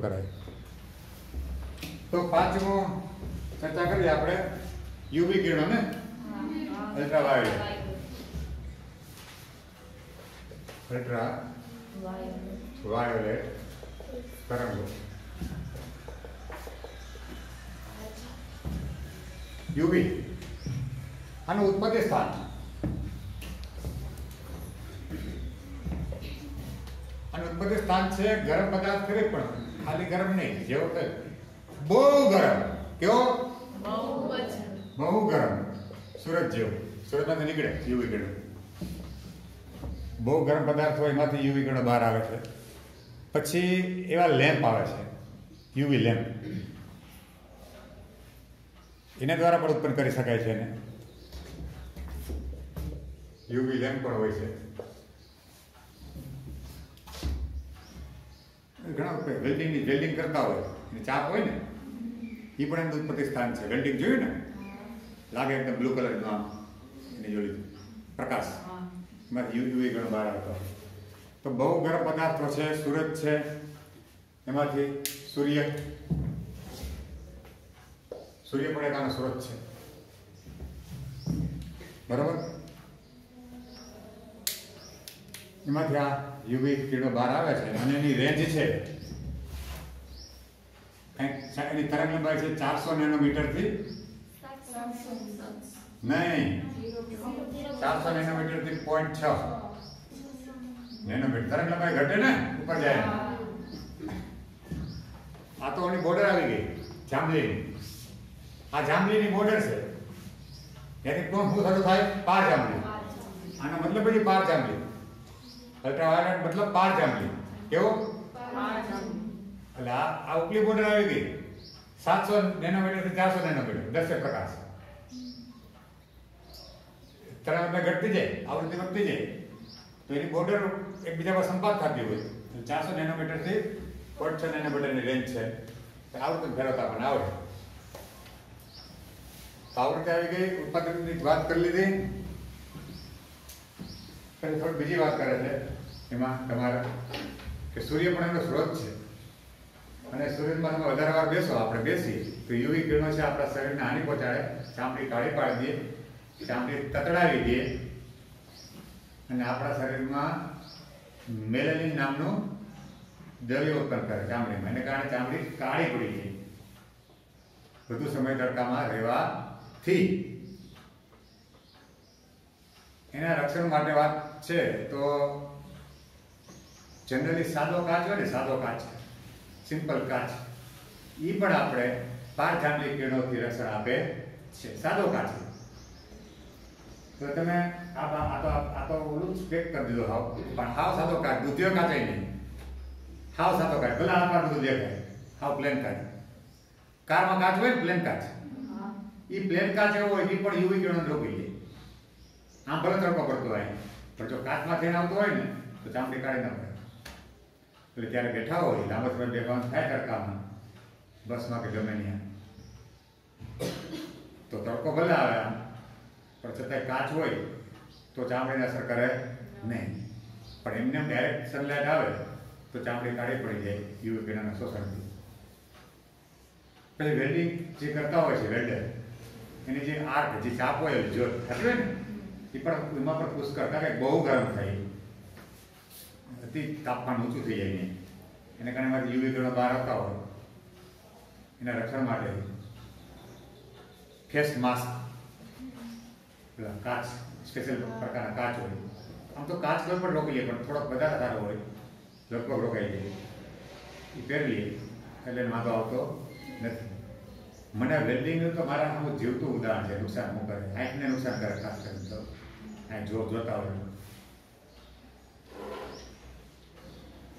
કરાય. તો પાંચમો ચર્ચા કરીએ આપણે. યુવી કિરણો ને? Ultraviolet ultra violet. તરંગો. યુવી. આનું ઉત્પત્તિ સ્થાન. આનું ઉત્પત્તિ સ્થાન છે ગરમ પદાર્થ ખરી પણ ખાલી ગરમ નહીં, જેવો કે બહુ ગરમ. કેવો? બહુ ગરમ. સુરત જેવું. સુરતમાંથી નીકળે, યુવી ગણો બહુ ગરમ પદાર્થ હોય, એમાંથી યુવી ગણો બહાર આવે છે. પછી એવા લેમ્પ આવે છે, યુવી લેમ્પ. એના દ્વારા પણ ઉત્પન્ન કરી શકાય છે એને. યુવી લેમ્પ પણ હોય છે. ઘણા વેલ્ડિંગની વેલ્ડિંગ કરતા હોય એની ચાપ હોય ને એ પણ એમનું ઉત્પત્તિ સ્થાન છે. વેલ્ડિંગ જોયું ને? લાગે એકદમ બ્લુ કલરનું આમ. એની જોડી પ્રકાશ. એમાંથી યુ ઘણો બહાર આવતો તો બહુ ગરમ પદાર્થો છે સૂરજ છે એમાંથી સૂર્ય. સૂર્ય પણ એક આનો સ્રોત છે. બરોબર? એમાંથી આ યુવી કિરણો બહાર આવે છે અને એની રેન્જ છે. એની તરંગ લંબાઈ છે ચારસો નેનોમીટરથી? નહીં. ચારસો નેનોમીટરથી પોઈન્ટ છ. નેનોમીટર. તરંગ લંબાઈ ઘટે ને? ઉપર જાય. આ તો એની બોર્ડર આવી ગઈ જાંબલીની આ જાંબલીની બોર્ડર છે. એની કોણ શું થતું થાય? પાર જાંબલી. આનો મતલબ પછી પાર જાંબલી. અલ્ટ્રાવાયોલેટ મતલબ પાર જાંબલી. કેવો? એટલે આ આ ઉપલી બોર્ડર આવી ગઈ. સાતસો નેનોમીટરથી ચારસો નેનોમીટર. દસેક પ્રકાશ. તરંગ ઘટતી જાય આવૃત્તિ વધતી જાય. તો એની બોર્ડર એકબીજા પર સંપાત થતી હોય. તો ચારસો નેનોમીટરથી પોઈન્ટ છ નેનોમીટરની રેન્જ છે. આવૃત્તિ ફેરવતા પણ આવડે. આવૃત્તિ આવી ગઈ. ઉત્પાદનની વાત કરી લીધી. પછી થોડી બીજી વાત કરે છે, એમાં તમારા કે સૂર્ય પણ એનો સ્ત્રોત છે. અને સૂર્યમાં તમે વધારે વાર બેસો, આપણે બેસી તો યુવી કિરણો છે આપણા શરીરને હાનિ પહોંચાડે, ચામડી કાળી પાડી દે, ચામડી તતડાવી દે. અને આપણા શરીરમાં મેલેનિન નામનું દ્રવ્ય ઉત્પન્ન કરે ચામડીમાં, એને કારણે ચામડી કાળી પડી જાય. વધુ સમય તડકામાં રહેવાથી. એના રક્ષણ માટે વાત છે તો જનરલી સાદો કાચ હોય ને સાદો કાચ સિમ્પલ કાચ. એ પણ આપણે પાર જાંબલી કિરણોથી રક્ષણ આપે છે. સાદો કાચ તો તમે આ તો આ તો ઓલું જ પેક કરી દીધો હાવ. પણ હાવ સાદો કાચ દૂધિયો કાચ નહીં. હાવ સાદો કાચ. ભલે આ બધું દેખાય હાવ પ્લેન કાચ. કારમાં કાચ હોય ને પ્લેન કાચ. એ પ્લેન કાચ એવો હોય એ પણ યુવી કિરણો રોકી લે. આમ ભલે તડકો પડતો હોય. પણ જો કાચમાં થઈને આવતો હોય ને, તો ચામડી કાઢી ના પડે એટલે ત્યારે બેઠા હોય લાંબા સમય બેસવાનું થાય તડકામાં. બસમાં કે ગમે ત્યાં. તો તડકો ભલે આવે આમ, પણ છતાંય કાચ હોય, તો ચામડીને અસર કરે નહીં. પણ એમને ડાયરેક્ટ સનલાઇટ આવે, તો ચામડી કાઢી પડી જાય, યુવી કિરણના શોષણથી. પછી વેલ્ડિંગ જે કરતા હોય છે વેલ્ડર એની જે આર્ટ જે ચાપ હોય, જો થતી ને? એ પણ એમાં પણ પુષ્કળ કારણ કે બહુ ગરમ થાય. અતિ તાપમાન ઊંચું થઈ જાય ને એને કારણે મારે યુવી કિરણો બહાર આવતા હોય. એના રક્ષણ માટે. Face mask. પેલા કાચ, સ્પેશિયલ પ્રકારના કાચ હોય. આમ તો કાચ કોઈ પણ રોકી લે પણ થોડોક વધારે સારો હોય. લગભગ રોકાઈ જાય. એ પહેરી લે એટલે વાંધો આવતો નથી. મને વેલ્ડિંગનું તો મારા આમ જીવતું ઉદાહરણ છે, નુકસાન હું કરે. આંખને નુકસાન કરે ખાસ કરીને તો. આંખ જો જોતા હોય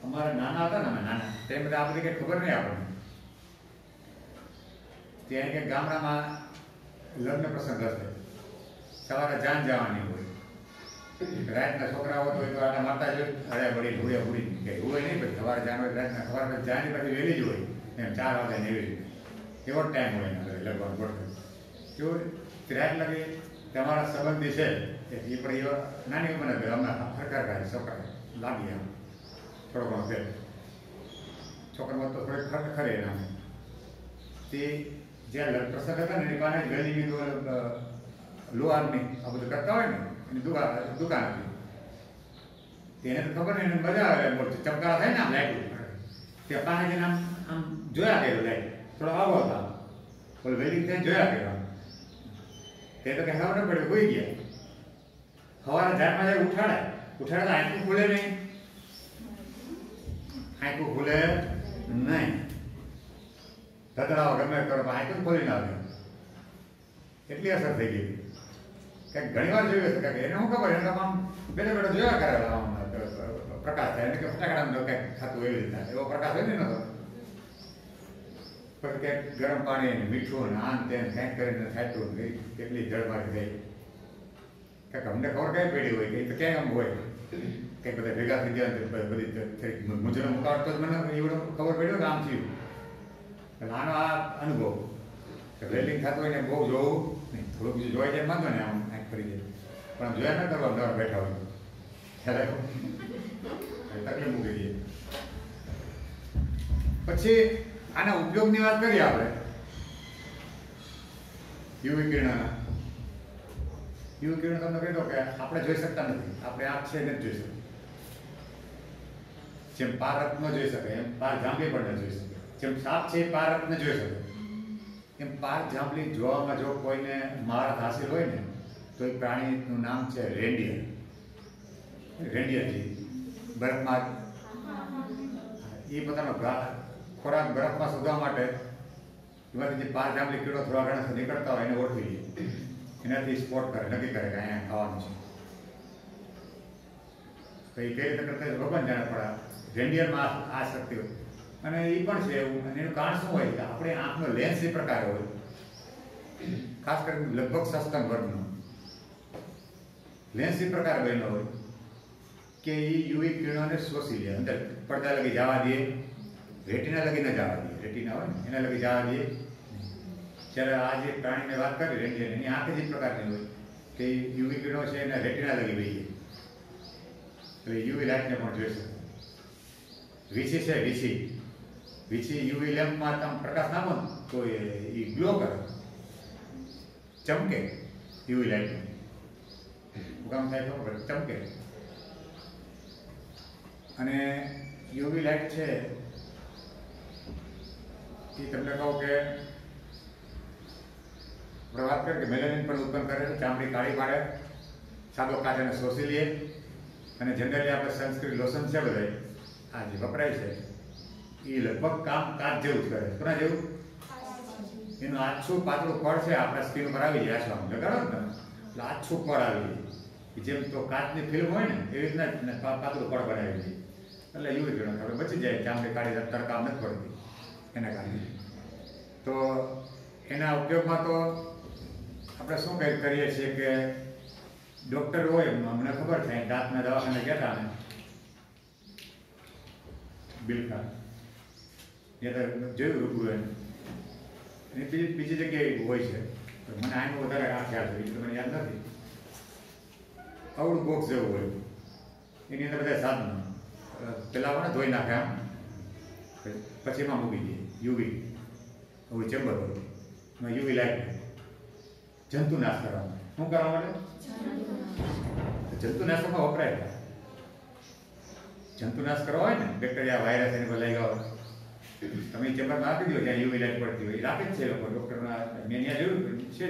અમારે નાના હતા ને, અમે નાના તે બધા આ બધી કંઈ ખબર નહીં આપણને. ત્યાં કે ગામડામાં લગ્ન પ્રસંગ હશે. સવારે જાન જવાની હોય. રાતના છોકરાઓ તો એ તો આટા મારતા જ હોય. અરે બળી ધૂળે ઉડી કે હોય નહીં પછી સવારે જાન હોય, રાતના સવારે પછી જાની પછી વહેલી જ હોય. એમ ચાર વાગે ને એવી એવો ટાઈમ હોય એના લગભગ ગોઠવે કેવું? રાત લાગે તમારા સંબંધી છે. એ પણ એવા નાની ઉંમરના બે હમણાં સરકાર ભાઈ છોકરા લાગી આમ થોડો ઘણો ફેર છોકરામાં તો થોડીક ખર ખરે એના. તે જ્યાં લગ્ન પ્રસંગ હતા ને, એની પાસે જ દુકાન લોહારની આ બધું કરતા હોય ને, એની દુકાન દુકાન હતી. તેને તો ખબર નહીં મજા આવે એમ બોલ ચમકારા થાય ને આમ લાઈટ તે પાસે જઈને આમ આમ જોયા કર્યો લાઈટ. થોડો આવો હતા. બોલ વેલ્ડિંગ ત્યાં જોયા આમ. તે તો કહેવા ન પડે, હોઈ ગયા. સવારે ઝાડમાં જાય ઉઠાડે ઉઠાડે. તો આંખું ખુલે નહીં. આંખું ખુલે નહીં. ધતરાવો ગમે તે કરો, પણ આંખું ખોલી ના આવે એટલી અસર થઈ ગઈ. કે ઘણી વાર જોયું હશે કે એને શું ખબર? એને આમ બેઠા બેઠા જોયા કરેલા આમ પ્રકાશ થાય. એને કે ફટાકડા કંઈક થતું એવી રીતના. એવો પ્રકાશ હોય ને એનો તો. પછી કંઈક ગરમ પાણી ને મીઠું ને આન તેન કંઈક કરીને થાતું ને એ કેટલી જળમારી થઈ કંઈક અમને ખબર કઈ પેઢી હોય કે તો ક્યાંય આમ હોય કઈ બધા ભેગા થઈ ગયા બધી મુજરા મુકાવટ તો મને એવડો ખબર પડ્યો કે આમ થયું એટલે આનો આ અનુભવ કે રેલિંગ થતું હોય ને બહુ જોવું નહીં થોડુંક બીજું જોઈ જાય માંગો ને આમ કાંઈક ફરી જાય પણ જોયા ન કરવા અમદાવાદ બેઠા હોય ત્યારે તકલીફ મૂકી દઈએ પછી આના ઉપયોગની વાત કરીએ આપણે યુવી કિરણના યુવી કિરણ તમને કહી દો કે આપણે જોઈ શકતા નથી. આપણે આંખ છે નથી જોઈ શકતા જેમ પારક ન જોઈ શકે, એમ પાર જાંબલી પણ ન જોઈ શકે. જેમ સાપ છે એ પારક ન જોઈ શકે. એમ પાર જાંબલી જોવામાં જો કોઈને મહારત હાસિલ હોય ને, તો એ પ્રાણીનું નામ છે રેન્ડિયર રેન્ડિયરજી બરફમાં એ પોતાનો ખોરાક બરફમાં શોધવા માટે એમાંથી જે પાર જાંબલી કીડો થોડા ઘણા નીકળતા હોય એને ઓળખી લે. એનાથી સ્પોટ કરે નક્કી કરે કે અહીંયા ખાવાનું છે તો કઈ રીતે કરતા ભગવાન જાણે આ રેન્ડિયરમાં આ શક્તિ હોય અને એ પણ છે એવું અને એનું કારણ શું હોય કે આપણે આંખનો લેન્સ એ પ્રકારે હોય ખાસ કરીને લગભગ સસ્તન વર્ગનો લેન્સ એ પ્રકારે બન્યો હોય કે એ યુવી કિરણોને શોષી લે અંદર પડદા લગી જવા દે રેટીના લગી ન જવા દે રેટીના હોય ને એના લગી જવા દે જ્યારે આ જે પ્રાણીને વાત કરી રેન્જર એની આંખ જ એક પ્રકારની હોય કે યુવી કિરણો છે એને રેટિના લગી ગઈ છે. એટલે યુવી લાઇટને પણ જોઈ શકે. વીસી છે વીસી. વીસી યુવી લેમ્પમાં તમે પ્રકાશ નાખો ને, તો એ ગ્લો કરે. ચમકે યુવી લાઇટમાં શું કામ થાય ખબર ચમકે. અને યુવી લાઇટ છે, એ તમને કહું કે વાત કરીએ કે મેલેનિન પણ ઉત્પન્ન કરે છે ચામડી કાળી પાડે, સાદો કાચ એને શોષી લઈએ અને જનરલી આપણે સનસ્ક્રીન લોશન છે બધા આ જે વપરાય છે એ લગભગ કામ કાચ જેવું જ કરે છે. કોના જેવું? એનું આછું પાતળું ફળ છે, આપણા સ્કીન ઉપર આવી જાય, આછું લગાડો ને એટલે આછું ફળ આવી જેમ તો કાચની ફિલ્મ હોય ને, એવી રીતના પાતળું ફળ બનાવી દઈએ. એટલે એવું કિરણ આપણે બચી જાય, ચામડી કાઢી તડકા નથી પડતી. એના કારણે. તો એના ઉપયોગમાં તો આપણે શું કંઈક કરીએ છીએ કે ડૉક્ટર હોય અમને ખબર છે દાંતના દવાખાને ગયા હતા બિલકા ત્યાં જોયું રૂબરૂ એને અને બીજી બીજી જગ્યાએ હોય છે. મને આનો વધારે આ ખ્યાલ છે, બીજું મને યાદ નથી. અવળું બોક્સ જેવું હોય. એની અંદર બધા સાધનો. પેલા મને ધોઈ નાખે આમ. પછી એમાં મૂકી દઈએ યુવી. અવળું ચેમ્બર હોય. યુવી લાઈટ જંતુ નાશ કરવા માટે શું કરવા માટે? જંતુનાશકમાં વપરાય જંતુનાશ કરવા હોય ને બેક્ટેરિયા વાયરસ એની લાગ્યા હોય. તમે ચેમ્બરમાં આપી દો, જ્યાં યુવી લાઈટ પડતી હોય, એ રાખે જ છે લોકો. ડૉક્ટરના મેં ત્યાં જોયું છે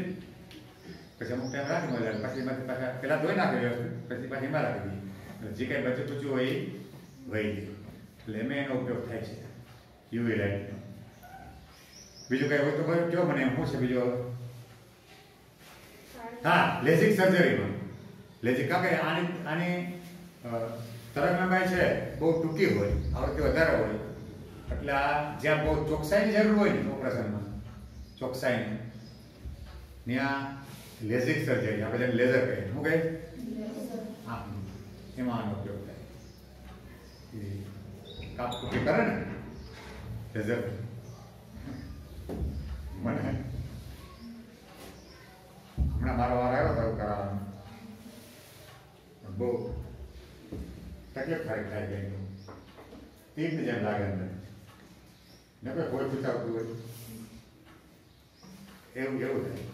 પછી અમુક ટાઈમ રાખી મળે, પછી એમાંથી પાછા પહેલાં ધોઈ નાખે વ્યવસ્થિત, પછી પાછી એમાં રાખી દઈએ. જે કાંઈ બચું પૂછ્યું હોય એ વહી દે. એટલે એમાં એનો ઉપયોગ થાય છે યુવી લાઈટનો બીજું કાંઈ હોય તો કયો મને, શું છે બીજો? હા લેઝિક સર્જરીમાં લેઝિક કારણ કે આની આની તરંગ લંબાઈ છે, બહુ ટૂંકી હોય, આવૃત્તિ વધારે હોય. એટલે આ જ્યાં બહુ ચોકસાઈની જરૂર હોય ને ઓપરેશનમાં ચોકસાઈની ત્યાં લેઝિક સર્જરી આપણે જેને લેઝર કહીએ, શું કહે હા, એમાં આનો ઉપયોગ થાય. કૂપી કરે ને લેઝર મને હમણાં મારો વાર આવ્યો હતો કરાવવાનો પણ બહુ તકલીફ થાય થાય ગઈ તીર્થ જેમ લાગે અંદર ને કોઈ પૂછાવતું હોય એવું એવું થાય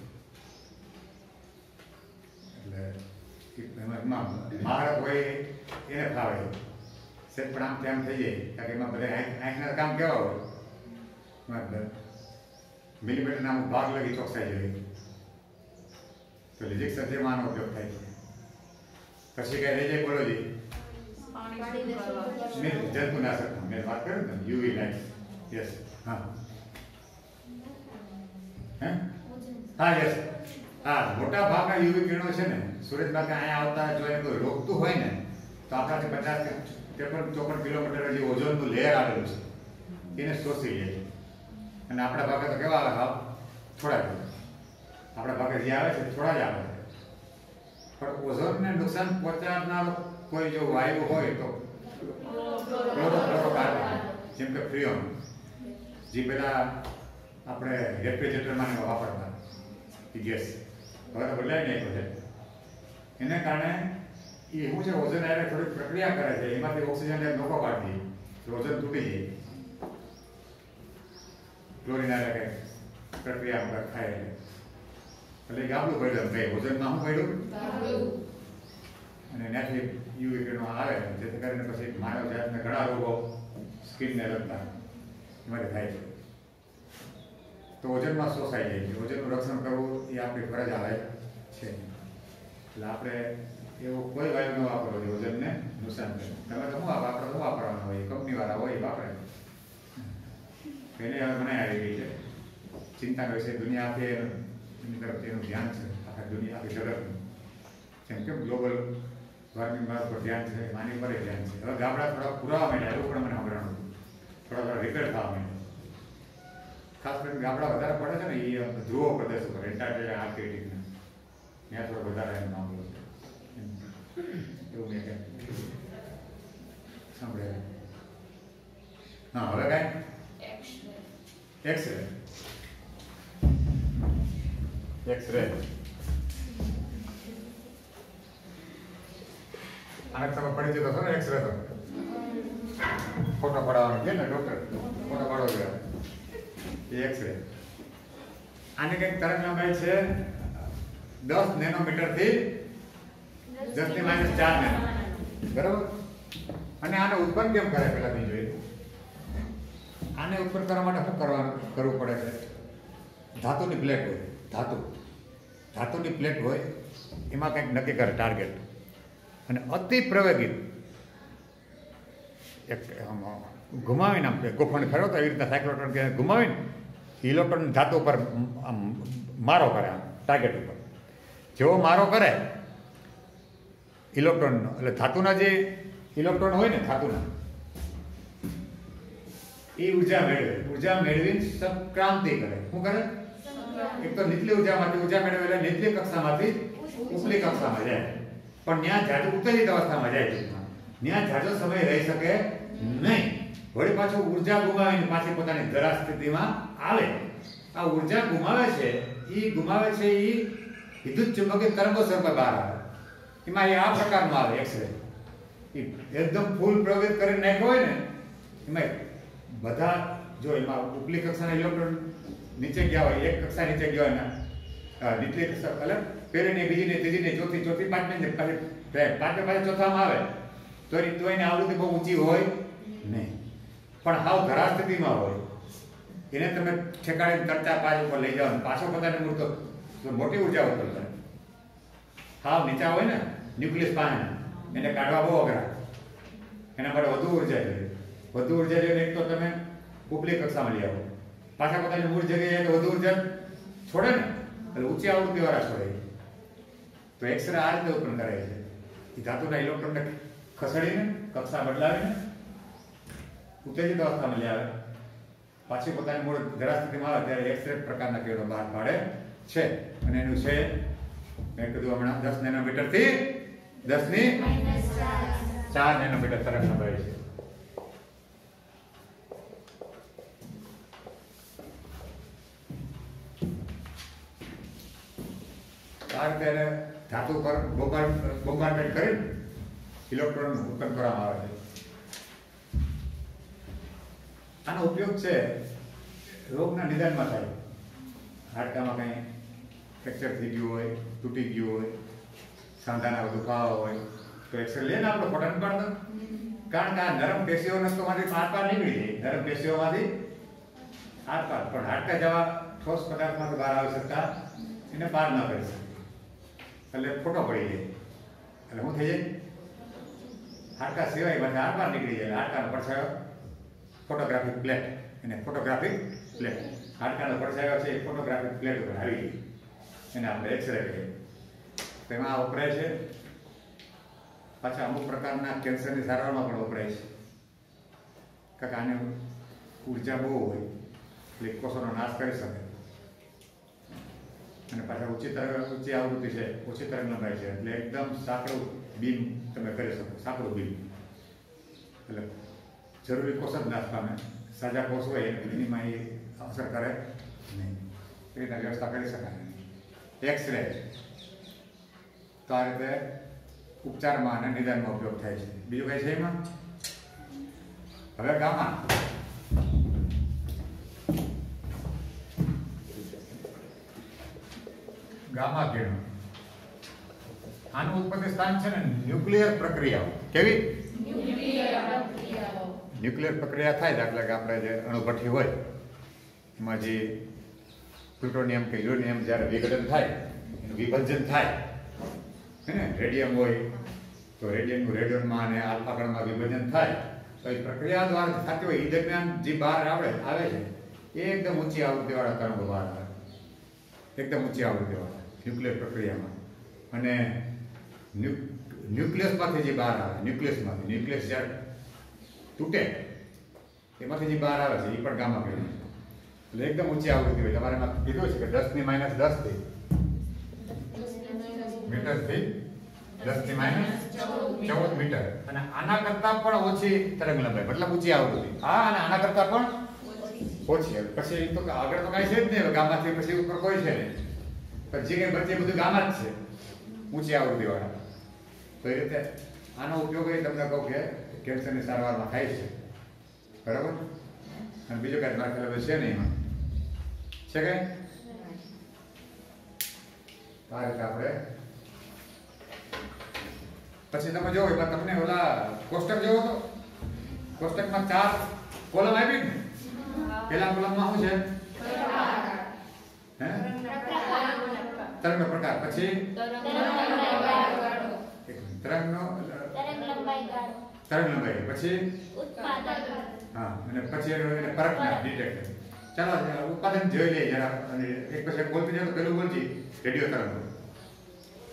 એટલે એમાં હોય એને ફાવે સેજ પણ આમ તેમ થઈ જાય કારણ કે એમાં બધા આંખ આંખના કામ કેવા હોય મિલીમીટરના અમુક ભાગ લગી ચોકસાઈ જોઈએ તો લિજિક સત્યમાં આનો ઉપયોગ થાય છે પછી કઈ રહી જાય બોલો જી પાણી શુદ્ધ કરવા. મેં જંતુનાશક મેં વાત કરી ને યુવી લાઇટ યસ હા હે હા યસ હા મોટા ભાગના યુવી કિરણો છે ને સુરતમાં અહીંયા આવતા જો એને કોઈ રોકતું હોય ને તો આપણાથી પચાસ કે ત્રેપન ચોપન કિલોમીટર જે ઓઝોનનું લેયર આવેલું છે. એને શોષી લે છે. અને આપણા ભાગે તો કેવા આવે? હાવ થોડા જ. આપણા ભાગે જે આવે છે થોડા જ આવે છે. પણ ઓઝોનને નુકસાન પહોંચાડનાર કોઈ જો વાયુ હોય તો ક્લોરોફ્લોરોકાર્બન જેમ કે ફ્રીઓન જે પેલા આપણે રેફ્રિજરેટરમાં વાપરતા. એ ગેસ. હવે તો બદલાઈ નહીં બધે એને કારણે એ શું છે ઓઝન આયરે થોડીક પ્રક્રિયા કરે છે. એમાંથી ઓક્સિજન નોકો કાઢી તો ઓઝોન તૂટી જાય. ક્લોરિન આયરે કંઈક પ્રક્રિયા થાય એટલે. એટલે ગાબડું પડ્યું ભાઈ ઓઝોનમાં શું પડ્યું અને ત્યાંથી યુવી કિરણો આવે જેથી કરીને પછી માનવ જાતને ઘણા રોગો સ્કિનને લગતા એમાંથી થાય છે તો ઓજનમાં શોષાઈ જાય છે ઓજનનું રક્ષણ કરવું એ આપણી ફરજ આવે છે એટલે આપણે એવો કોઈ વાયુ ન વાપરવો જોઈએ ઓજનને નુકસાન કરે તમે તો શું વાપરો આપણે શું વાપરવાનું હોય કંપનીવાળા હોય એ વાપરે એને હવે મને આવી ગઈ છે ચિંતાનો વિષય દુનિયા આખી એનું એની તરફ એનું ધ્યાન છે આખા દુનિયા આખી જગતનું જેમ કે ગ્લોબલ વોર્મિંગમાં પર ધ્યાન છે માની પર ધ્યાન છે. હવે ગામડા થોડા પુરાવા માંડ્યા એવું પણ મને સાંભળવાનું થોડા થોડા રિપેર થવા માંડ્યા. ખાસ કરીને ગામડા વધારે પડે છે ને એ ધ્રુવો પ્રદેશ ઉપર એન્ટાર્કટિકા આર્કેટિક ત્યાં થોડો વધારે એનો મામલો છે. એવું મેં કહે સાંભળે હા હવે કાંઈ? એક્સરે એક્સરે આને તમે પડી જતો હતો ને એક્સરે તો ફોટો પડાવવાનો છે ને ડોક્ટર ફોટો પાડો ગયા એ એક્સરે આની કંઈક તરંગ લંબાઈ છે. દસ નેનોમીટરથી દસની માઇનસ ચાર નેનો. બરાબર? અને આને ઉત્પન્ન કેમ કરે પેલા બી જોઈએ આને ઉત્પન્ન કરવા માટે શું કરવાનું, કરવું પડે છે? ધાતુની પ્લેટ હોય. ધાતુ. ધાતુની પ્લેટ હોય. એમાં કંઈક નક્કી કરે ટાર્ગેટ અને અતિ પ્રવેગી. એક આમ ઘુમાવીને આમ ગોફણ ખરો તો એવી રીતના સાયક્લોટન કે ગુમાવીને ઇલેક્ટ્રોન ધાતુ પર આમ મારો કરે આમ ટાર્ગેટ ઉપર. જેવો મારો કરે ઇલેક્ટ્રોનનો એટલે ધાતુના જે ઇલેક્ટ્રોન હોય ને ધાતુના એ ઊર્જા મેળવે. ઊર્જા મેળવીને સંક્રાંતિ કરે. શું કરે? એક તો નીચલી ઉર્જામાંથી ઊર્જા મેળવે એટલે નીચલી કક્ષામાંથી ઉપલી કક્ષામાં જાય. પણ ત્યાં જાજો ઉત્તેજિત અવસ્થામાં જાય છે. ત્યાં જાજો સમય રહી શકે નહીં. વળી પાછો ઊર્જા ગુમાવીને પાછી પોતાની જરા સ્થિતિમાં આવે. આ ઊર્જા ગુમાવે છે એ ગુમાવે છે એ વિદ્યુત ચુંબકીય તરંગો સ્વરૂપે બહાર આવે. એમાં એ આ પ્રકારમાં આવે એક્સરે એ એકદમ ફૂલ પ્રવેશ કરીને નાખ્યો હોય ને, એમાં બધા જો એમાં ઉપલી કક્ષાના ઇલેક્ટ્રોન નીચે ગયા હોય, એક કક્ષા નીચે ગયા હોય ને નીચલી કક્ષા એટલે પહેલીની બીજીની ત્રીજીને ચોથી ચોથી પાંચમી પછી પાંચમે પાંચે ચોથામાં આવે. તો એની તો એની આવૃત્તિ બહુ ઊંચી હોય નહીં. પણ હાવ ધરા સ્થિતિમાં હોય. એને તમે ઠેકાણે તરતા પાંચ ઉપર લઈ જાઓ પાછો પોતાને મૂર્તો તો મોટી ઊર્જા ઉત્પન્ન કરે હાવ નીચા હોય ને, ન્યુક્લિયસ પાન એને કાઢવા બહુ અઘરા. એના માટે વધુ ઊર્જા જોઈએ. વધુ ઊર્જા જોઈએ એક તો તમે ઉપલી કક્ષામાં લઈ આવો. પાછા પોતાની મૂળ જગ્યાએ વધુ ઊર્જા છોડે ને, એટલે ઊંચી આવૃત્તિ વાળા છોડે. તો એક્સરે આ રીતે ઉત્પન્ન કરે છે. એ ધાતુના ઇલેક્ટ્રોનને ખસેડીને કક્ષા બદલાવીને ઉત્તેજિત અવસ્થામાં લઈ આવે. પાછી પોતાની મૂળ ધરા સ્થિતિમાં આવે ત્યારે એક્સરે પ્રકારના કિરણો બહાર પાડે છે. અને એનું છે મેં કીધું હમણાં દસ નેનોમીટરથી દસની ચાર. નેનોમીટર તરફ નભાઈ છે. આ રીતે ધાતુ પર બોમ્બાર્ડમેન્ટ કરીને ઇલેક્ટ્રોન ઉત્પન્ન કરવામાં આવે છે. આનો ઉપયોગ છે રોગના નિદાનમાં થાય. હાડકામાં કંઈ ફ્રેક્ચર થઈ ગયું હોય, તૂટી ગયું હોય, સાંધાના દુખાવા હોય, તો એક્સરે લે ને આપણે ફોટા પણ કારણ કે આ નરમ પેશીઓને તો માંથી આર પાર નીકળી જાય. નરમ પેશીઓમાંથી આર પાર. પણ હાડકા જેવા ઠોસ પદાર્થમાંથી બહાર આવી શકતા એને પાર ન કરી શકે. એટલે ફોટો પડી જાય. એટલે શું થઈ જાય? હાડકા સિવાય બધા હાડકા નીકળી જાય. હાડકાનો પડછાયો ફોટોગ્રાફિક પ્લેટ એને ફોટોગ્રાફિક પ્લેટ હાડકાનો પડછાયો છે એ ફોટોગ્રાફિક પ્લેટ ઉપર આવી ગઈ એને આપણે એક્સરે કહીએ. તેમાં વપરાય છે. પાછા અમુક પ્રકારના કેન્સરની સારવારમાં પણ વપરાય છે. કારણ કે આને ઊર્જા બહુ હોય. એટલે કોષોનો નાશ કરી શકે. અને પાછા ઊંચી તરંગ ઊંચી આવૃત્તિ છે ઓછી તરંગ લંબાઈ છે. એટલે એકદમ સાંકડું બીમ તમે કરી શકો, સાંકડું બીમ. એટલે જરૂરી કોષ જ નાશ પામે સાજા કોષ હોય એને બીજીમાં એ અસર કરે નહીં. એ રીતના વ્યવસ્થા કરી શકાય. એક્સરે તો આ રીતે ઉપચારમાં અને નિદાનમાં ઉપયોગ થાય છે. બીજું કઈ છે એમાં? હવે ગામા. ગામા કિરણ આનું ઉત્પત્તિ સ્થાન છે ને ન્યુક્લિયર પ્રક્રિયાઓ. કેવી? ન્યુક્લિયર પ્રક્રિયા થાય દાખલા કે આપણે જે અણુભઠ્ઠી હોય, એમાં જે પ્લુટોનિયમ કે યુરેનિયમ જ્યારે વિઘટન થાય, એનું વિભજન થાય, હે ને રેડિયમ હોય, તો રેડિયમનું રેડિયમમાં અને આલ્ફાગણમાં વિભજન થાય, તો એ પ્રક્રિયા દ્વારા થતી હોય એ દરમિયાન જે બહાર આવડે, આવે છે, એ એકદમ ઊંચી આવૃત્તિવાળા તરંગો બહાર આવે. એકદમ ઊંચી આવૃત્તિવાળા. ન્યુક્લિયર પ્રક્રિયામાં. અને ન્યુક્લિયસમાંથી જે બહાર આવે, ન્યુક્લિયસમાંથી, ન્યુક્લિયસ જ્યારે તૂટે, એમાંથી જે બહાર આવે છે, એ પણ ગામા કિરણ એટલે એકદમ ઊંચી આવૃત્તિ હોય. તમારે એમાં કીધું છે કે દસની માઇનસ દસથી મીટરથી દસ માઇનસ ચૌદ મીટર. અને આના કરતાં પણ ઓછી તરંગ લંબાઈ મતલબ ઊંચી આવૃત્તિ. આ અને આના કરતાં પણ ઓછી. પછી તો આગળ તો કાંઈ છે જ નહીં. ગામમાંથી પછી ઉપર કોઈ છે નહીં. પણ જે કંઈ બચે બધું ગામ જ છે. ઊંચી આવૃત્તિ વાળા તો એ રીતે આનો ઉપયોગ એ તમને કહું કે કેન્સરની સારવારમાં થાય છે. બરાબર? અને બીજું કાંઈ મારે ખ્યાલ છે ને એમાં? છે કઈ? આ રીતે આપણે પછી તમે જોવો એમાં તમને ઓલા કોષ્ટક જોવો તો. કોષ્ટકમાં ચાર કોલમ આવી ને. પેલા કોલમમાં શું છે? તરંગનો પ્રકાર પછી? તરંગનો તરંગ લંબાઈ ગાળો તરંગ લંબાઈ. પછી? ઉત્પાદન હા અને પછી એનો પરખના ડિટેક્ટ ચાલો ઉત્પાદન જોઈ લઈએ જરા. અને એક પછી બોલતી જાય તો પેલું બોલજી. રેડિયો તરંગો.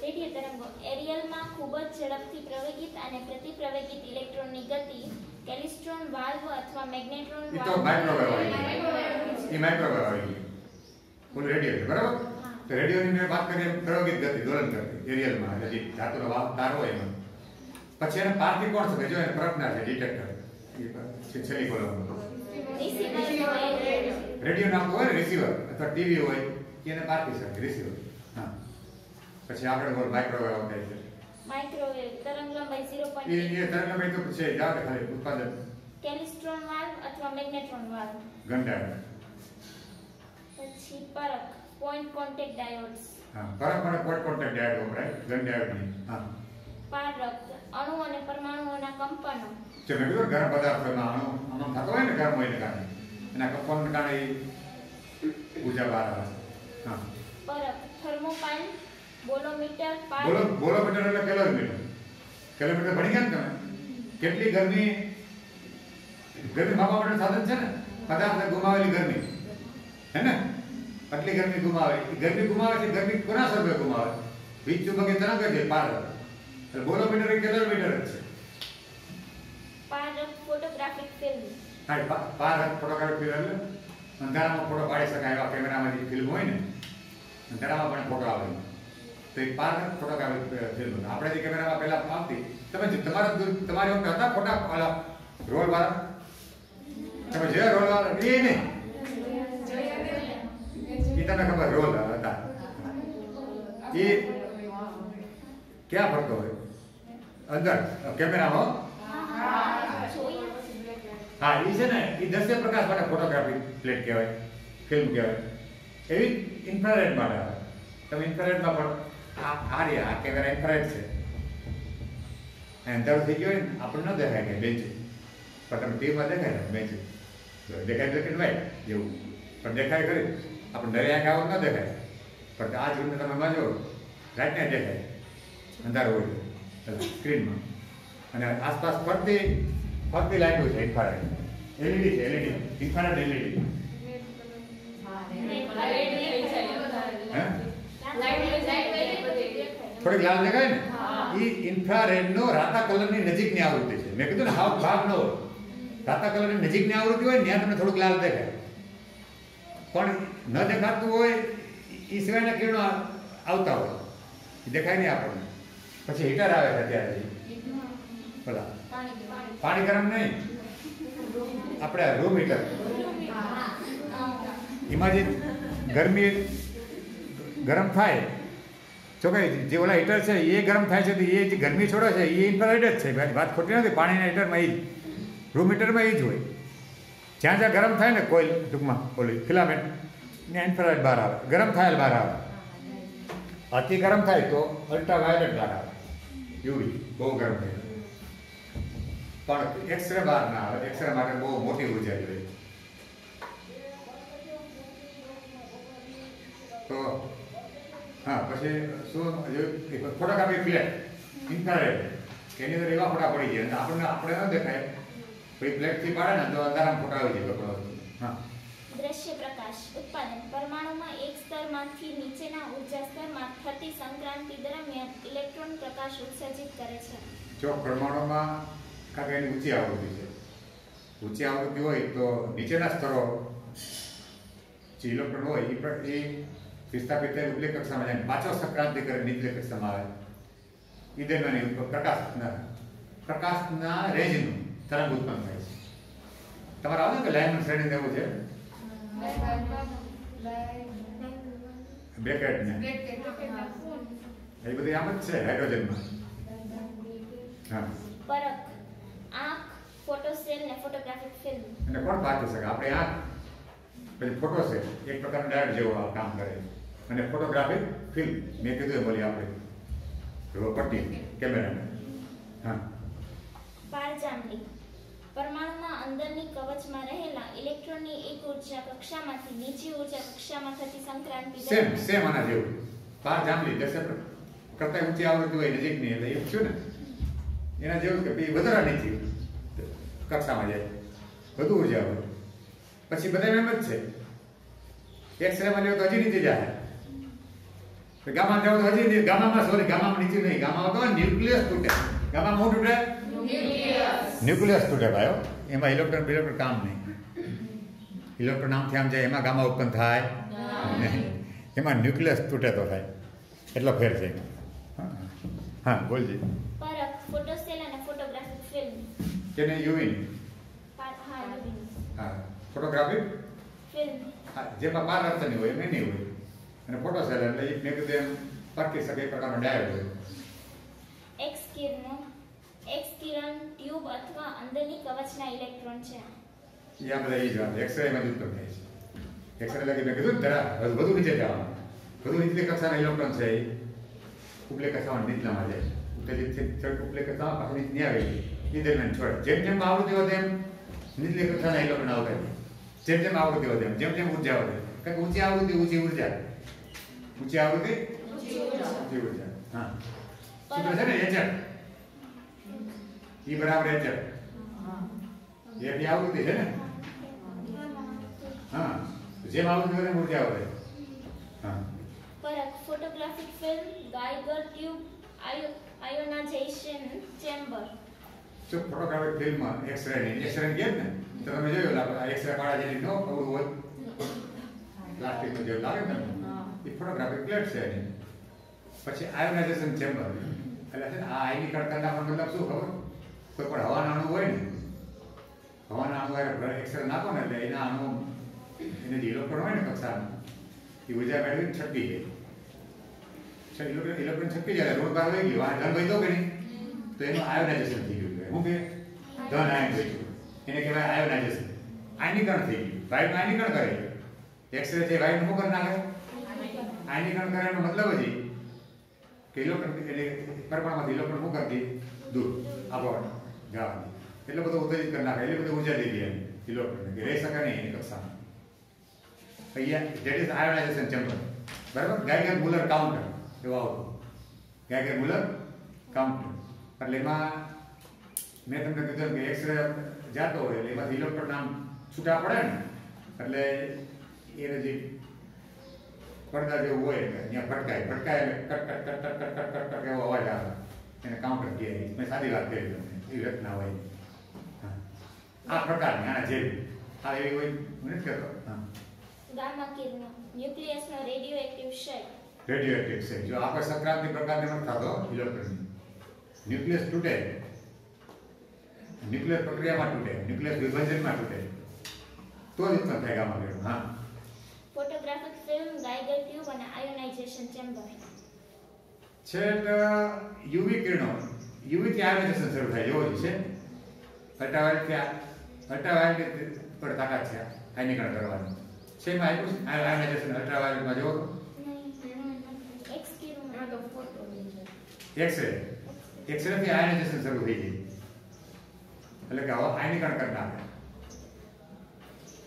રેડિયો તરંગો. એરિયલમાં ખૂબ જ ઝડપથી પ્રવેગિત અને પ્રતિપ્રવેગિત ઇલેક્ટ્રોનની ગતિ કેલિસ્ટ્રોન વાલ્વ અથવા મેગ્નેટ્રોન એ તો માઇક્રોવેવ આવી એ માઇક્રોવેવ આવી ગયું બોલ રેડિયો છે બરાબર? તો રેડિયોની મેં વાત કરી પ્રયોગિત ગતિ દોલન ગતિ એરિયલમાં એટલે ધાતુનો વાવ તાર હોય એમાં. પછી એને પારથી કોણ શકે જો એને પ્રજ્ઞા છે ડિટેક્ટર છેલ્લી કોલમ રેડિયો નામ હોય ને રિસીવર અથવા ટીવી હોય એને પારથી શકે રિસીવર હા. પછી આગળ બોલ માઇક્રોવેવ થાય છે. માઇક્રોવેવ તરંગલંબાઈ એ 0.8 એ તરંગ તો છે જાવ ખાલી ઉત્પાદન. કેલિસ્ટ્રોન વાલ્વ અથવા મેગ્નેટ્રોન વાલ્વ. ઘંટા પછી પરખ. પોઈન્ટ કોન્ટેક્ટ ડાયોડ્સ હા બરાબર કોટ કોન્ટેક્ટ ડાયોડ વપરાય ઘન ડાયોડ હા. પારક અણુ અને પરમાણુઓના કંપનો. જે મેં કીધું ગરમ પદાર્થો એમાં અણુ અણુ થતો હોય ને ગરમ હોય ને કારણે. એના કંપનને કારણે ઊર્જા બહાર આવે હા. પરખ થર્મોપાઇલ બોલોમીટર બોલો પાર બોલો મીટર એટલે કેલોરીમીટર. કેલોમીટર ભણી ગયા ને તમે? કેટલી ગરમી ગરમી માપવા માટે સાધન છે ને? પદાર્થ ગુમાવેલી ગરમી. હે ને? આટલી ગરમી ગુમાવે ગરમી ગુમાવે છે ગરમી કોના સ્વરૂપે ગુમાવે વીજ ચુંબકીય તરંગ છે પાર એટલે બોલોમીટર એ કેલોરીમીટર જ છે? પારક ફોટોગ્રાફિક ફિલ્મ હા પાર ફોટોગ્રાફી ફિલ્મ એટલે અંધારામાં ફોટો પાડી શકાય એવા કેમેરામાં જે ફિલ્મ હોય ને અંધારામાં પણ ફોટો આવે. તો એ પાર ફોટોગ્રાફી ફિલ્મ આપણે જે કેમેરામાં પહેલા આવતી તમે જે તમારા તમારી વખતે હતા ફોટા રોલ વાળા તમે જે રોલ વાળા એ નહીં. એ તમને ખબર રોલ હતા એ ક્યાં ફરતો હોય અંદર કેમેરામાં હા એ છે ને એ દસ્ય પ્રકાશ માટે ફોટોગ્રાફી પ્લેટ કહેવાય ફિલ્મ કહેવાય એવી ઇન્ફ્રારેડ માટે આવે તમે ઇન્ફ્રારેડમાં પણ આ આ રહ્યા આ કેમેરા ઇન્ફ્રારેડ છે અંધારું થઈ ગયું ને આપણને ન દેખાય કે બેન્ચ પણ તમે ટીવીમાં દેખાય ને બેન્ચ દેખાય એન્ડ વ્હાઈટ જેવું પણ દેખાય ખરી આપણે દરિયા આવું ન દેખાય. પણ આ જીવનને તમે માજો રાતને દેખાય. અંધારું હોય. સ્ક્રીનમાં. અને આસપાસ ફરતી ફરતી લાઈટો છે ઇન્ફ્રારેડ. એલઈડી છે એલઈડી ઇન્ફ્રારેડ એલઈડી હે થોડીક લાલ દેખાય ને? એ ઇન્ફ્રારેડ નો રાતા કલરની નજીકની આવૃત્તિ છે. મેં કીધું ને હાવ ભાગ ન હોય. રાતા કલરની નજીકની આવૃત્તિ હોય ને ત્યાં તમને થોડુંક લાલ દેખાય. પણ ન દેખાતું હોય એ સિવાયના કિરણો આવતા હોય. દેખાય નહીં આપણને. પછી હીટર આવે છે ત્યારે બોલા પાણી ગરમ નહીં. આપણે રૂમ હીટર એમાં જે ગરમી ગરમ થાય, જો કે જે ઓલા હીટર છે, એ ગરમ થાય છે, તો એ જે ગરમી છોડે છે, એ ઇન્ફ્રારેડ જ છે. વાત ખોટી નથી, પાણીના હીટરમાં એ જ. રૂમ હીટરમાં એ જ હોય. જ્યાં જ્યાં ગરમ થાય ને, કોઈલ ટૂંકમાં ઓલી ફિલામેન્ટ ઇન્ફ્રારેડ બહાર આવે ગરમ થાય બહાર આવે અતિ ગરમ થાય તો અલ્ટ્રા વાયોલેટ બહાર આવે યુવી બહુ ગરમ થાય પણ એક્સરે બહાર ના આવે એક્સરે માટે બહુ મોટી ઊર્જા જોઈએ તો હા પછી શું ફોટોગ્રાફી પ્લેટ ઇન્ફ્રારેડ એની અંદર એવા ફોટા પડી જાય અને આપણને આપણે ન દેખાય પછી પ્લેટથી પાડે ને તો અંધારામાં ફોટા આવી જાય કપડો હા દ્રશ્ય પ્રકાશ ઉત્પાદન પરમાણુમાં એક સ્તરમાંથી નીચેના ઊર્જા સ્તરમાં થતી સંક્રાંતિ દરમિયાન ઇલેક્ટ્રોન પ્રકાશ ઉત્સર્જિત કરે છે. જો પરમાણુમાં એની ઊંચી આવૃત્તિ છે? ઊંચી આવૃત્તિ હોય તો નીચેના સ્તરો જે ઇલેક્ટ્રોન હોય એ પણ એ વિસ્થાપિત થઈને ઉપલે કક્ષામાં જાય પાછો સંક્રાંતિ કરે નીચલે કક્ષામાં આવે. એ દરમિયાન પ્રકાશના પ્રકાશના રેન્જનું તરંગ ઉત્પન્ન થાય છે. તમારે આવે કે લાઈન શ્રેણી દેવું છે? બ્રેકેટ ને એ બધી આમ જ છે હાઇડ્રોજનમાં હા. પરખ આંખ ફોટોસેલ ને ફોટોગ્રાફિક ફિલ્મ અને કોણ પાકી શકે આપણે આ પછી ફોટો છે એક પ્રકારનો ડાયટ જેવો આ કામ કરે અને ફોટોગ્રાફી ફિલ્મ મેં કીધું એ બોલી આપણે. પટ્ટી કેમેરા હા. પારજાંબલી પરમાણુમાં અંદરની કવચમાં રહેલા ઇલેક્ટ્રોનની એક ઊર્જા કક્ષામાંથી બીજી ઊર્જા કક્ષામાં થતી સંક્રાંતિ સેમ સેમ આના જેવું. પાર જામલી દસ કરતા ઊંચી આવૃત્તિ હોય નજીકની એટલે એક છું ને. એના જેવું કે ભાઈ વધારા નીચી કક્ષામાં જાય. વધુ ઊર્જા હોય. પછી બધા એમ જ છે. એક્સ રેમાં લેવો તો હજી નીચે જાય. ગામા જાવ તો હજી ગામામાં સોરી ગામામાં નીચે નહીં. ગામમાં તો ન્યુક્લિયસ તૂટે. ગામમાં શું તૂટે? ન્યુક્લિયસ તૂટે ભાઈઓ એમાં ઇલેક્ટ્રોન બિલેક્ટ્રોન કામ નહીં ઇલેક્ટ્રોન આમથી આમ જાય એમાં ગામા ઉત્પન્ન થાય નહીં એમાં ન્યુક્લિયસ તૂટે તો થાય એટલો ફેર છે હા. બોલજી ફોટોસેલ કેને યુવિન હા ફોટોગ્રાફી જેમાં બાર અર્થની હોય એમ એની હોય અને ફોટો સેલ એટલે મેં કીધું એમ પાકી શકે પ્રકારનો ડાયર હોય એક્સ કિરણો એક્સ કિરણ ટ્યુબ અથવા અંદરની કવચના ઇલેક્ટ્રોન છે એ આ બધા એ જ વાત એક્સરેમાં જ ઉત્પન્ન થાય છે એક્સરે લગી મેં કીધું ને જરા વધુ વધુ નીચે જવાનું વધુ નીચલી કક્ષાના ઇલેક્ટ્રોન છે એ ઉપલે કક્ષામાં નીચલામાં જાય ઉત્તેજિત છે છેક ઉપલે કક્ષામાં પાછી નીચે નહીં આવે એ દરમિયાન છોડે જેમ જેમ આવૃત્તિ વધે એમ નીચલી કક્ષાના ઇલેક્ટ્રોન આવતા જાય જેમ જેમ આવૃત્તિ વધે એમ જેમ જેમ ઊર્જા વધે કારણ કે ઊંચી આવૃત્તિ ઊંચી ઊર્જા ઊંચી આવૃત્તિ ઊંચી ઊર્જા હા સૂત્ર છે ને એચર ઈ બરાબર છે. એ બી આવૃત્તિ છે ને? હા. જેમ આવૃત્તિ હોય મૂર્તિ વધે હા. પરખ ફોટોગ્રાફિક ફિલ્મ ગાઈગર ટ્યુબ આયો આયોનાઇઝેશન ચેમ્બર જો ફોટોગ્રાફિક ફિલ્મમાં એક્સરે ની એક્સરે કેમ ને? તો તમે જોયું આ એક્સરે પાડા જેની નો કવર હોય. પ્લાસ્ટિકનું જેવું લાગે ને એ ફોટોગ્રાફિક પ્લેટ છે એની. પછી આયોનાઇઝેશન ચેમ્બર એટલે છે ને આ આઈની કરતા નાખવાનો મતલબ શું ખબર? કોઈ પણ હવાના અણુ હોય ને. હવાના અણુ એક્સરે નાખો ને એટલે એના અણુ એને જે ઇલેક્ટ્રોન હોય ને કક્ષામાં એ ઊર્જા મેળવીને છટકી જાય. ઇલેક્ટ્રોન ઇલેક્ટ્રોન છટકી જાય રોડ બહાર વહી ગયું. ધન વહી કે નહીં? તો એનું આયોનાઇઝેશન થઈ ગયું. હું કે? ધન આયન વહી ગયું. એને કહેવાય આયોનાઇઝેશન આયનીકરણ થઈ ગયું. વાયુનું આયનીકરણ કરે એક્સરે છે વાયર શું કરી નાખે? આયનીકરણ કરવાનો મતલબ જ કે ઇલેક્ટ્રોન એટલે પરમાણુમાંથી ઇલેક્ટ્રોન શું કરતી દૂર. આગળ જવાની એટલે બધું ઉત્તેજિત કરી નાખે એટલે બધું ઊર્જા દઈ દે ઇલેક્ટ્રોન કે રહી શકે નહીં એની કક્ષામાં અહીંયા ધેટ ઇઝ આયોનાઇઝેશન ચેમ્બર બરાબર ગાયગર મુલર કાઉન્ટર એવું આવતું ગાયગર મુલર કાઉન્ટર એટલે એમાં મેં તમને કીધું એમ કે એક્સરે જાતો હોય એટલે એમાંથી ઇલેક્ટ્રોન આમ છૂટા પડે ને એટલે એને જે પડદા જેવું હોય એટલે અહીંયા ફટકાય ફટકાય એટલે કટ કટ કટ કટ કટ કટ કટ એવો અવાજ આવે એને કાઉન્ટર કહે મેં સાદી વાત કરી તમને એવી રચના હોય આ પ્રકારની આના જેવી આ એવી હોય હું નથી કહેતો ગામા કિરણો ન્યુક્લિયસનો રેડિયો ક્ષય રેડિયો એક્ટિવ જો આપણે સંક્રાંતિ પ્રકારને નથી થતો ઇલેક્ટ્રોન ન્યુક્લિયસ તૂટે પ્રક્રિયામાં તૂટે ન્યુક્લિયસ વિભાજનમાં તૂટે તો જ ઉત્પન્ન થાય ગામા કિરણ હા ફોટોગ્રાફિક ફિલ્મ ટ્યુબ અને આયોનાઇઝેશન ચેમ્બર છેક યુવી કિરણો યુવી થી આયોનાઇઝેશન શરૂ થાય, એવો જ છે. અલ્ટ્રાવાયોલેટથી અલ્ટ્રાવાયોલેટ પર તાકાત છે આયનીકરણ કરવાનું. છે એમાં આપ્યું છે? આયોનાઇઝેશન અલ્ટ્રાવાયોલેટમાં છે એક્સરે એક્સરે થી શરૂ થઈ ગઈ. એટલે કે હવે આયનીકરણ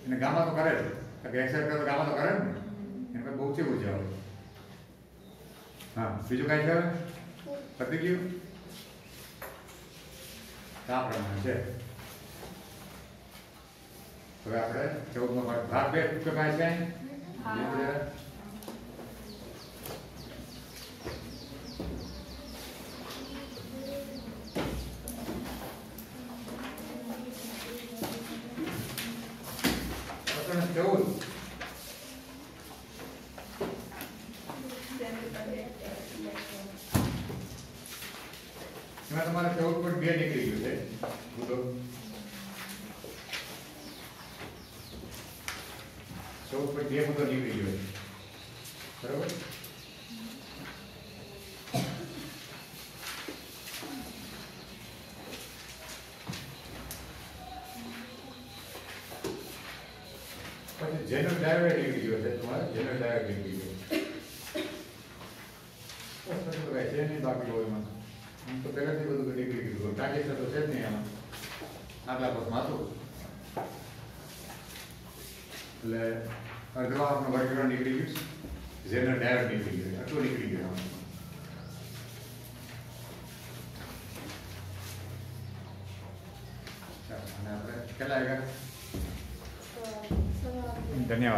એને ગામા તો કરે જ. કે એક્સરે કરે તો ગામા તો બહુ ઊર્જા હા, બીજું કાંઈ છે પતી ગયું? આ પ્રમાણે છે. હવે આપણે ચૌદમો ભાગ. બે કે છે અહીં? હા. પ્રકરણ ચૌદ એમાં તમારે ચૌદ પોઈન્ટ બે નીકળી ગયું છે મુદ્દો ચૌદ પોઈન્ટ બે મુદ્દો નીકળી ગયો. બરોબર પછી જેનો ડાયોડ નીકળી ગયો છે તમારે જેનો ડાયોડ નીકળી ગયો બસ પછી તો કાંઈ છે નહીં બાકી હોય એમાં આમ તો પહેલાથી બધું નીકળી ગયું ટ્રાન્ઝેક્શન તો છે જ નહીં આમાં આટલા બસ માથું એટલે અર્ધવાહકનું વર્ગીકરણ નીકળી ગયું છે જેનો ડાયોડ નીકળી ગયો છે. આટલું નીકળી ગયું આમાં ચાલો અને